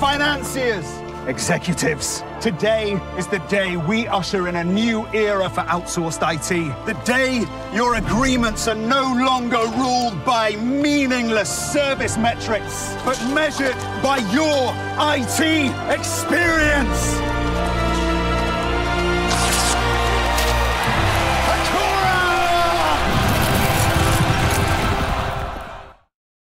financiers, executives. Today is the day we usher in a new era for outsourced IT. The day your agreements are no longer ruled by meaningless service metrics, but measured by your IT experience.